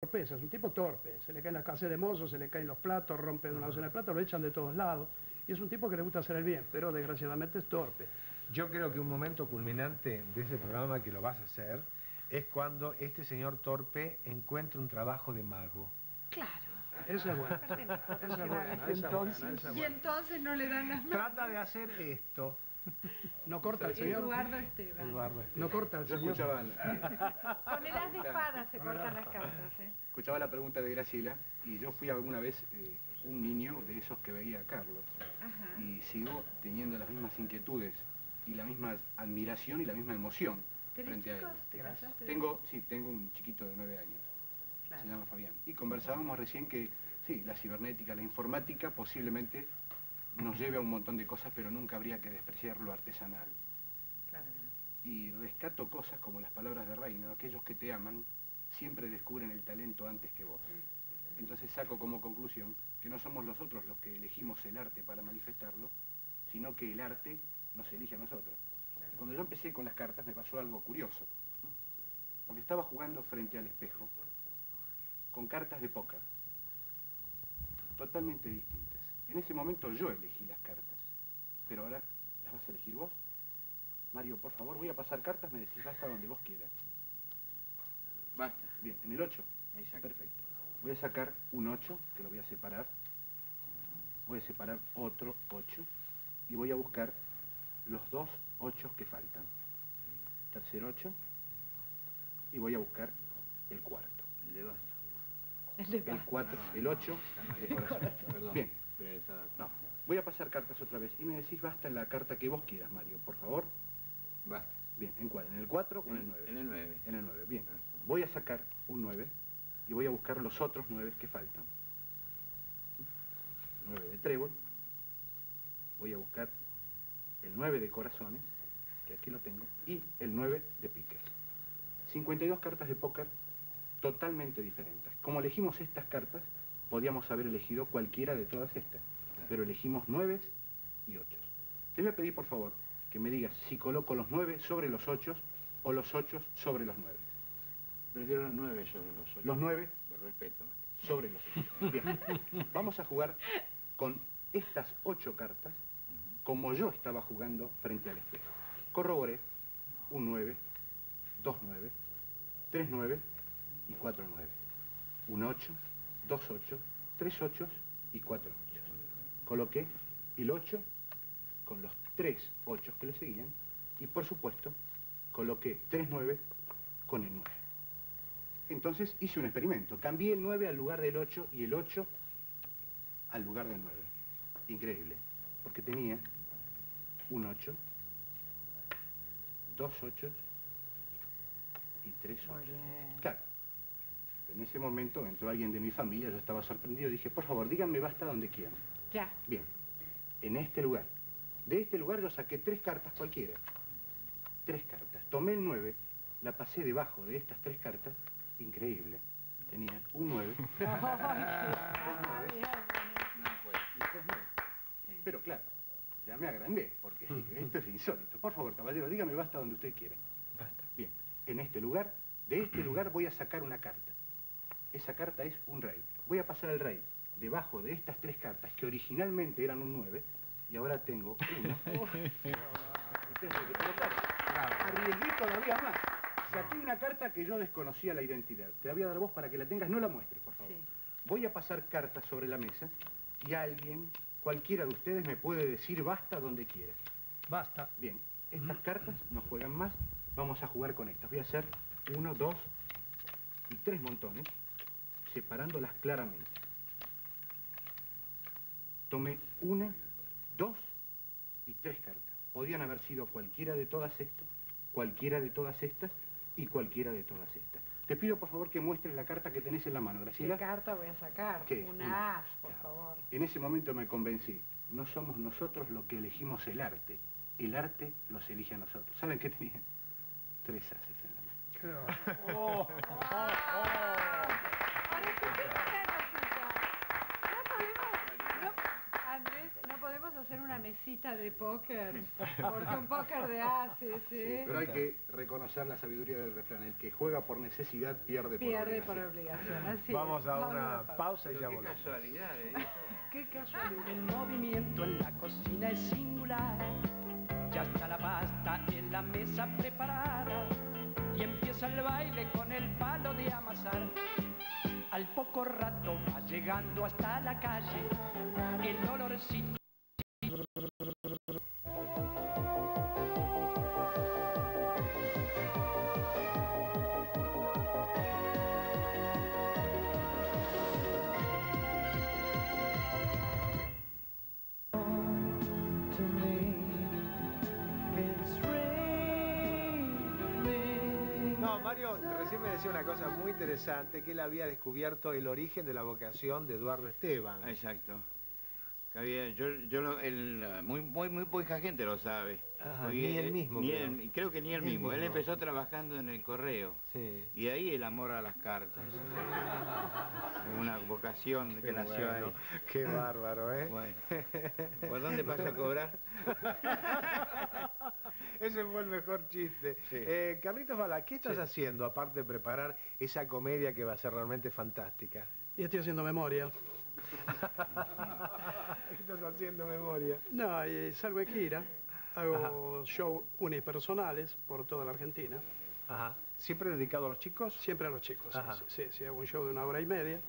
torpeza, es un tipo torpe, se le caen las casas de mozo, se le caen los platos, rompe una docena de platos, lo echan de todos lados, y es un tipo que le gusta hacer el bien, pero desgraciadamente es torpe. Yo creo que un momento culminante de ese programa que lo vas a hacer es cuando este señor torpe encuentra un trabajo de mago. Claro. Esa es buena, esa es buena, esa es buena, esa es Y entonces no le dan las manos. Trata de hacer esto. No corta el señor, Eduardo Esteban. Eduardo. no corta el Yo señor. escuchaba la, Con el as de espada se cortan las cartas, ¿eh? escuchaba la pregunta de Graciela y yo fui alguna vez eh, un niño de esos que veía a Carlos Ajá. y sigo teniendo las mismas inquietudes y la misma admiración y la misma emoción ¿Tenés frente a él. Tengo, sí, tengo un chiquito de nueve años, Claro. se llama Fabián. Y conversábamos recién que, sí, la cibernética, la informática posiblemente nos lleve a un montón de cosas, pero nunca habría que despreciar lo artesanal. Claro que no. Y rescato cosas como las palabras de Reina, aquellos que te aman siempre descubren el talento antes que vos. Entonces saco como conclusión que no somos nosotros los que elegimos el arte para manifestarlo, sino que el arte nos elige a nosotros. Claro. Cuando yo empecé con las cartas me pasó algo curioso, ¿no? porque estaba jugando frente al espejo con cartas de póker, totalmente distintas. En ese momento yo elegí las cartas, pero ahora las vas a elegir vos. Mario, por favor, voy a pasar cartas, me decís basta donde vos quieras. Basta. Bien, en el 8. Ahí saca. Perfecto. Voy a sacar un 8, que lo voy a separar. Voy a separar otro 8 y voy a buscar los dos 8 que faltan. Tercer 8 y voy a buscar el cuarto. El de basta. El de El paz. 4, No, el no, 8 acá no hay de de corazón. Perdón. Bien, No. Voy a pasar cartas otra vez y me decís basta en la carta que vos quieras, Mario, por favor. Basta. Bien, ¿en cuál? ¿En el 4 o en el 9? En el 9. En el 9, bien. Voy a sacar un 9 y voy a buscar los otros 9 que faltan. 9 de trébol. Voy a buscar el 9 de corazones, que aquí lo tengo, y el 9 de piques. 52 cartas de póker totalmente diferentes. Como elegimos estas cartas, podíamos haber elegido cualquiera de todas estas, pero elegimos 9 y 8. Te voy a pedir, por favor, que me digas si coloco los 9 sobre los 8 o los 8 sobre los 9. Prefiero los 9 sobre los 8. Los 9 Por respeto. sobre los 8. Bien, vamos a jugar con estas 8 cartas como yo estaba jugando frente al espejo. Corroboré un 9, 2 9, 3 9 y 4 9. Un 8, 2 8, 3 8 y 4 8. Coloqué el 8 con los 3 8 que le seguían y por supuesto coloqué 3 9 con el 9. Entonces hice un experimento. Cambié el 9 al lugar del 8 y el 8 al lugar del 9. Increíble. Porque tenía un 8, dos 8 y tres 8. Muy bien. Claro. En ese momento entró alguien de mi familia, yo estaba sorprendido, dije, por favor, díganme basta donde quieran. Ya. Bien, en este lugar. De este lugar yo saqué tres cartas cualquiera. Tres cartas. Tomé el 9, la pasé debajo de estas tres cartas. Increíble. Tenía un 9 Ah, bien, No puede. y tres 9. Sí. Pero claro, ya me agrandé, porque dije, esto es insólito. Por favor, caballero, dígame basta donde usted quiera. Basta. Bien, en este lugar, de este lugar voy a sacar una carta. Esa carta es un rey. Voy a pasar al rey debajo de estas tres cartas, que originalmente eran un 9, y ahora tengo uno. Arriesgué todavía más. Saqué una carta que yo desconocía la identidad. Te la voy a dar vos para que la tengas, no la muestres, por favor. Sí. Voy a pasar cartas sobre la mesa y alguien, cualquiera de ustedes, me puede decir basta donde quiera. Basta. Bien, estas cartas no juegan más. Vamos a jugar con estas. Voy a hacer uno, dos y tres montones, separándolas claramente. Tomé una, dos y tres cartas. Podían haber sido cualquiera de todas estas, cualquiera de todas estas y cualquiera de todas estas. Te pido por favor que muestres la carta que tenés en la mano, ¿Qué Graciela. carta voy a sacar? ¿Qué? Una as, por Ya. favor. En ese momento me convencí. No somos nosotros los que elegimos el arte. El arte los elige a nosotros. ¿Saben qué tenía? Tres haces en la mano. Oh, Ahora, hacer una mesita de póker. Porque un póker de haces, Sí, pero hay que reconocer la sabiduría del refrán. El que juega por necesidad pierde por Pierde por obligación. obligación. Así Vamos a Vamos una pausa. pausa y ya Qué volvemos. casualidad, ¿eh? Qué casualidad. El movimiento en la cocina es singular. Ya está la pasta en la mesa preparada. Y empieza el baile con el palo de amasar. Al poco rato va llegando hasta la calle el olorcito. Mario recién me decía una cosa muy interesante, que él había descubierto el origen de la vocación de Eduardo Esteban. Exacto. Yo, yo lo- muy, muy, muy poca gente lo sabe. Ajá, Porque, ni él eh, mismo, ni creo. él- creo que ni él mismo. Él empezó trabajando en el correo. Sí. Y ahí el amor a las cartas. Una vocación que Qué nació bueno, ahí. Qué bárbaro, ¿eh? Bueno. ¿Por dónde pasa a cobrar? Ese fue el mejor chiste. Sí. Eh, Carlitos Bala, ¿qué estás Sí. haciendo aparte de preparar esa comedia que va a ser realmente fantástica? Y estoy haciendo memoria. ¿Qué estás haciendo, memoria? No, y salgo en Hago shows unipersonales por toda la Argentina. Ajá. ¿Siempre dedicado a los chicos? Siempre a los chicos. sí, Ajá. Sí, sí, sí, hago un show de una hora y media.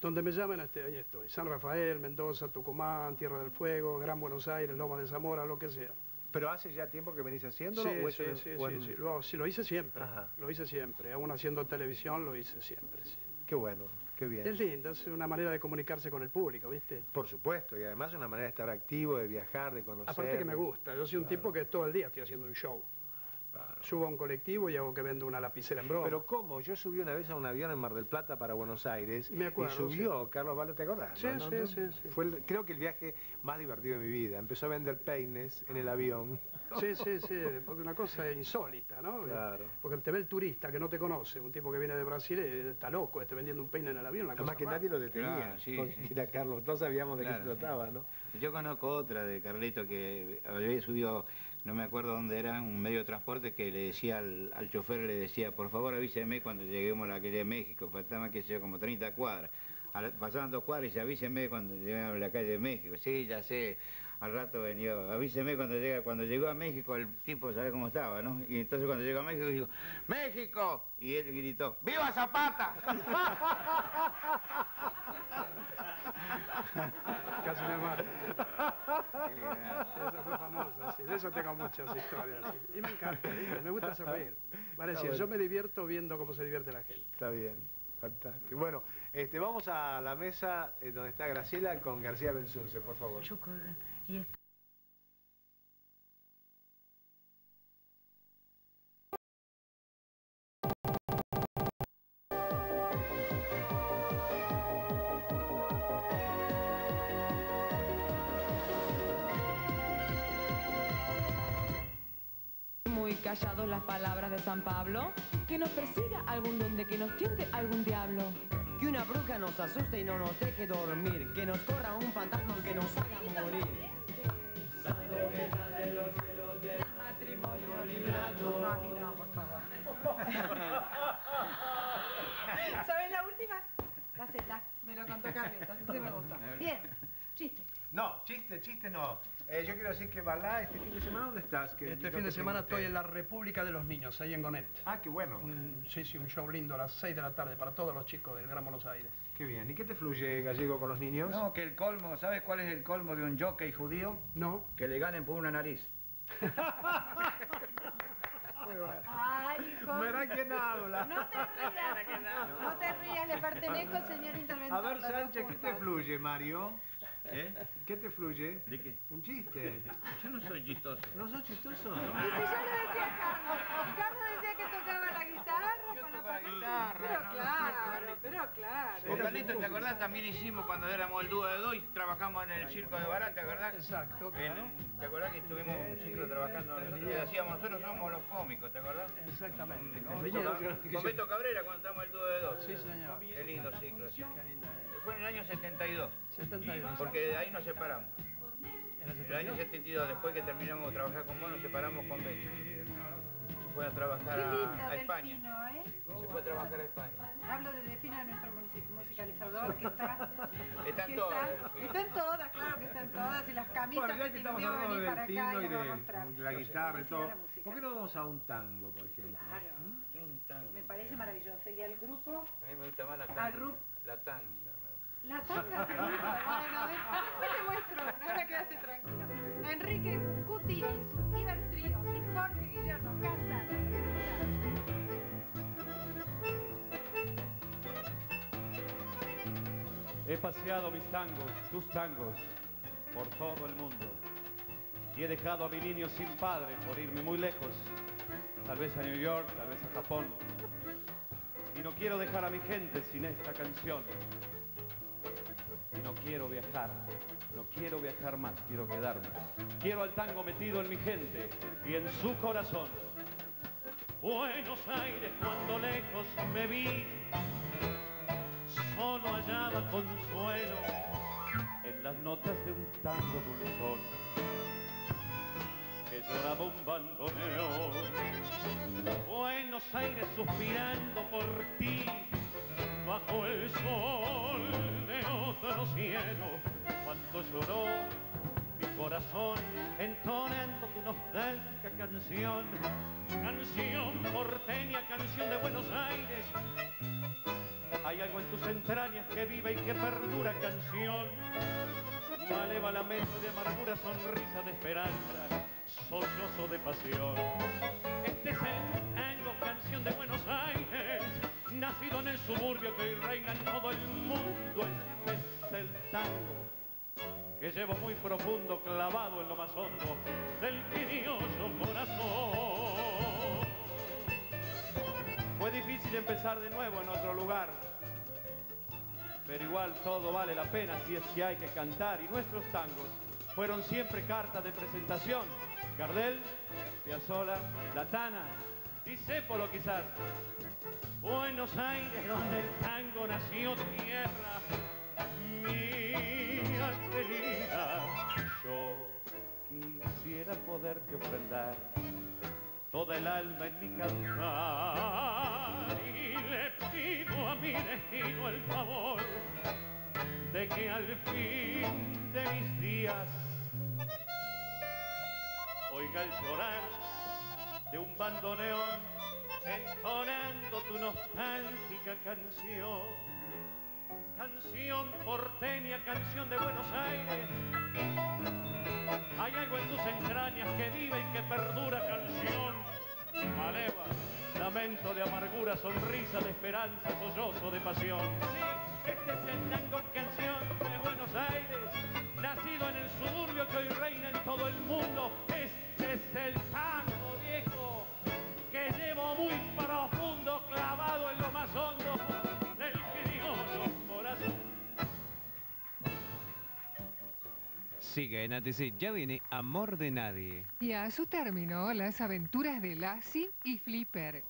Donde me llamen, este, ahí estoy. San Rafael, Mendoza, Tucumán, Tierra del Fuego, Gran Buenos Aires, Loma de Zamora, lo que sea. ¿Pero hace ya tiempo que venís Sí, haciéndolo? o sí, sí, o sí, en- sí. Lo, sí, lo hice siempre. Ajá. Lo hice siempre. Aún haciendo televisión, lo hice siempre. sí. Qué bueno, qué bien. Es lindo, es una manera de comunicarse con el público, ¿viste? Por supuesto, y además es una manera de estar activo, de viajar, de conocer. Aparte que me gusta. Yo soy un tipo que todo el día estoy haciendo un show. Subo a un colectivo y hago que vendo una lapicera en broma. Pero ¿cómo? Yo subí una vez a un avión en Mar del Plata para Buenos Aires Me acuerdo, y subió Carlos Balo, ¿te acordás? Sí, no? sí, sí. Fue el- creo que el viaje más divertido de mi vida. Empezó a vender peines en el avión. Sí, sí, sí, porque una cosa insólita, ¿no? Claro. Porque te ve el turista que no te conoce, un tipo que viene de Brasil y está loco, este vendiendo un peine en el avión, una Además cosa que rara. nadie lo detenía. Claro, sí, porque sí. era Carlos, todos sabíamos de qué se trataba, ¿no? Yo conozco otra de Carlito que había subido, no me acuerdo dónde era, un medio de transporte que le decía al, al chofer, le decía, por favor avíseme cuando lleguemos a la calle de México, faltaba que sea como 30 cuadras. Pasaban dos cuadras y dice, avíseme cuando lleguemos a la calle de México. Sí, ya sé, al rato venía, avíseme cuando llega, cuando llegó a México el tipo sabe cómo estaba, ¿no? Y entonces cuando llegó a México dijo, ¡México! Y él gritó, ¡Viva Zapata! Casi me bueno. Esa fue famosa, sí. De eso tengo muchas historias. sí. Y me encanta, me gusta hacer reír. Vale, decir, yo me divierto viendo cómo se divierte la gente. Está bien, fantástico. Bueno, este, vamos a la mesa eh, donde está Graciela con García Belsunce, por favor. Muy callados las palabras de San Pablo, que nos persiga algún donde, que nos tiente algún diablo. Que una bruja nos asuste y no nos deje dormir. Que nos corra un fantasma que nos haga morir. No, a mí no, por favor. ¿Sabes la última? La Z. Me lo contó Carlitos, ese me gustó. Bien, chiste. No, chiste, chiste no. Eh, yo quiero decir que Balá, este fin de semana, ¿dónde estás? Que Este fin de semana pregunté. estoy en la República de los Niños, ahí en Gonet. Ah, qué bueno. Un- sí, sí, un show lindo a las 6 de la tarde para todos los chicos del Gran Buenos Aires. Qué bien. ¿Y qué te fluye, Gallego, con los niños? No, que el colmo, ¿sabes cuál es el colmo de un jockey judío? No, Que le ganen por una nariz. Ay, hijo. Verá quién habla. No te rías. No te rías, le pertenezco al señor A interventor. ver, los dos Sánchez, ¿qué te fluye, Mario? ¿Eh? ¿Qué te fluye? ¿De qué? Un chiste. Yo no soy chistoso. ¿No sos chistoso? Y si ya lo decía. Carlos decía que tocaba la guitarra con la paleta. guitarra, Pero no, no, claro, pero claro. Con Carlito, ¿te acordás? También hicimos cuando éramos el dúo de dos y trabajamos en el circo de Bará, ¿te acordás? exacto, claro. En- ¿Te acordás que estuvimos un ciclo trabajando en? Hacíamos, nosotros somos los cómicos, ¿te acordás? Exactamente. Con Con Beto, con Beto Cabrera cuando estábamos el dúo de dos. Sí, señor. Qué lindo ciclo. ese. Fue en el año 72, 72. porque de ahí nos separamos. En el año 72, después que terminamos de trabajar con vos, nos separamos con Betty. Se fue a trabajar a, a España. Delfino, ¿eh? Se fue a trabajar a España. Hablo de Delfino, de nuestro music- musicalizador, que está... Están que todas, está- Delfino. Están todas, claro que están todas, y las camisas Bueno, que que estamos hablando venir del para acá tino y a mostrar. de la guitarra y todo. ¿por qué no vamos a un tango, por ejemplo? Claro, Un tango. me parece maravilloso. Y el grupo, A mí me gusta más la Al tanga. ru- La tanga. La tanga te gusta. Bueno, a ver, después te muestro, ahora quédate tranquilo. Enrique Cuti y su Trío y Jorge Guillermo cantan. He paseado mis tangos, tus tangos, por todo el mundo. Y he dejado a mi niño sin padre por irme muy lejos, tal vez a New York, tal vez a Japón. Y no quiero dejar a mi gente sin esta canción. No quiero viajar, no quiero viajar más, quiero quedarme. Quiero al tango metido en mi gente y en su corazón. Buenos Aires cuando lejos me vi, solo hallaba consuelo en las notas de un tango dulzón que lloraba un bandoneón. Buenos Aires suspirando por ti bajo el sol otro cielo. Cuando lloró mi corazón entonando tu nostálgica canción, canción porteña, canción de Buenos Aires. Hay algo en tus entrañas que vive y que perdura canción. Maleva lamento de amargura, sonrisa de esperanza, sollozo de pasión. Este es el nacido en el suburbio que reina en todo el mundo. Este es el tango que llevo muy profundo, clavado en lo más hondo del criollo corazón. Fue difícil empezar de nuevo en otro lugar, pero igual todo vale la pena si es que hay que cantar y nuestros tangos fueron siempre cartas de presentación. Gardel, Piazzolla, Latana, Discépolo quizás. Buenos Aires donde el tango nació tierra, mía querida. Yo quisiera poderte ofrendar toda el alma en mi cantar y le pido a mi destino el favor de que al fin de mis días oiga el llorar de un bandoneón entonando tu nostálgica canción canción porteña, canción de Buenos Aires hay algo en tus entrañas que vive y que perdura canción. Maleva, lamento de amargura, sonrisa de esperanza, sollozo de pasión. Sí, este es el tango canción de Buenos Aires, Sigue en ATC, ya viene Amor de Nadie. Y a su término, las aventuras de Lassie y Flipper.